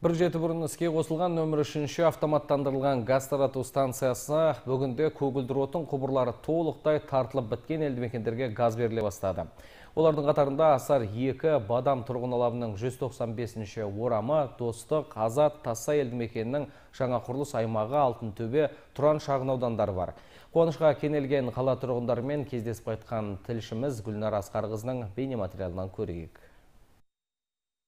Бір жеті бұрын іске қосылған нөмір үшінші автоматтандырылған газ тарату станциясына бүгінде көгілдір отын құбырлары толықтай тартылып біткен елді мекендерге газ беріле бастады. Олардың қатарында Асар 2 Бадам тұрғын алабының 195-ші орамы, Достық, Азат, Таса елді мекенінің жаңа құрылыс аймағы Алтын төбе, Тұран шағын аудандары бар. Қуанышқа кенелген қала тұрғындарымен кездесіп қайтқан тілшіміз Гүлнар Асқарқызының бейнематериалынан көрейік.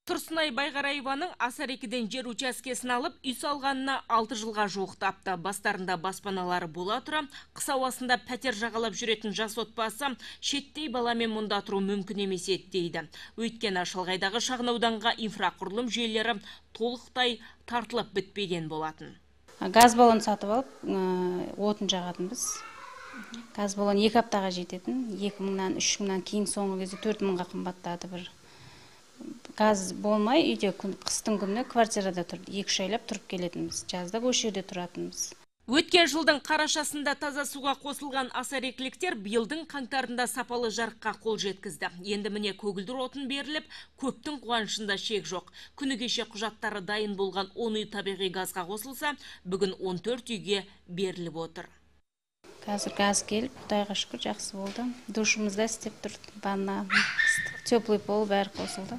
Тұрсынай Байғараеваның асар екіден жер учаскесін алып, үй салғанына 6 жылға жуықтапты. Бастарында баспаналары бола тұра, қыс ауасында пәтер жағалап жүретін жас отбасы шеттей баламен мұнда тұру мүмкін емес еді дейді. Өйткені шалғайдағы шағын ауданға инфрақұрылым жүйелері толықтай тартылып бітпеген болатын. Газ баллон сатып алып, отын жағатынбыз. Газ баллон екі аптаға жететін, 2 мыңнан 3 мыңнан кейін соңғы кезде 4 мыңға қымбаттады бір газ болмай үйде қыстың күні квартирада тұрып екі үш айлап тұрып келетінбіз жазда осы жерде тұратынбыз Өткен жылдың қарашасында таза суға қосылған асарекліктер биылдың қаңтарында сапалы жарыққа қол жеткізді. Енді міне көгілдір отын беріліп, көптің қуанышында шек жоқ. Күні кеше құжаттары дайын болған 10 үй табиғи газға қосылса, бүгін 14 үйге беріліп отыр. Қазір газ келіп, Құдайға шүкір жақсы болды. Душымызда істеп тұр, ванна, теплый пол бәрі қосылды.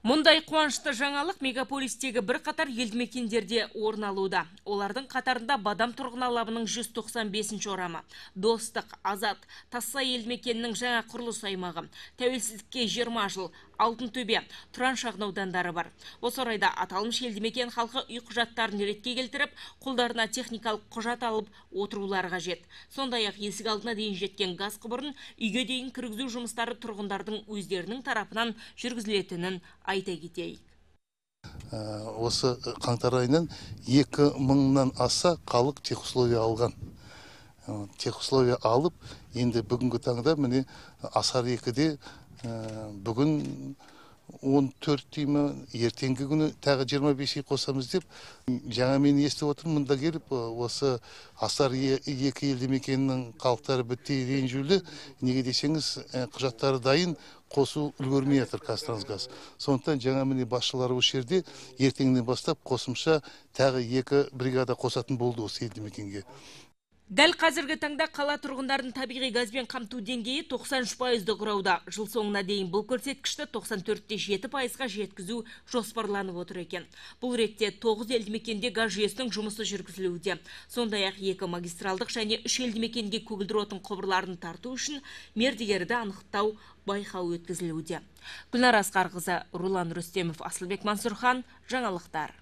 Мұндай қуанышты жаңалық мегаполистегі бір қатар елді мекендерде орын алуда. Олардың қатарында Бадам тұрғын алабының 195 орамы, Достық, Азат, Тасса елді мекенінің жаңа құрылыс аймағы, тәуелсіздікке 20 жыл, Алтын төбе, Тұран шағын аудандары бар. Осы орайда аталмыш елді мекен халқы үй құжаттарын ретке келтіріп, қолдарына техникалық құжат алып отырулары қажет. Сондай-ақ есік алдына дейін жеткен газ құбырын үйге дейін кіргізу жұмыстары тұрғындардың өздерінің тарапынан жүргізілетінін айта кетейік осы қаңтар айынан екі мыңнан аса халық техусловия алған техусловия алып енді бүгінгі таңда міне асар екіде бүгін 14 деймі ертеңгі күні тағы 25 үй қосамыз деп жаңа мен естіп отырмын мұнда келіп осы асар екі елді мекенінің халықтары бітті ренжулі неге десеңіз құжаттары дайын қосу үлгермей жатыр қазтрансгаз сондықтан жаңа міне басшылары осы жерде ертеңнен бастап қосымша тағы екі бригада қосатын болды осы елді мекенге Дәл қазіргі таңда қала тұрғындарын табиғи газбен қамту деңгейі 93 пайызды құрауда. Жыл соңына дейін бұл көрсеткішті 94-те 7 пайызға жеткізу жоспарланып отыр екен. Бұл ретте 9 елді мекенде газ жүйесінің жұмысы жүргізілуде. Сондай-ақ екі магистралдық және үш елді мекенге көгілдір отын құбырларын тарту үшін мердігерді анықтау байқау өткізілуде. Гүлнар Асқарқызы, Рулан Рүстемов, Асылбек Мансұрхан, жаңалықтар.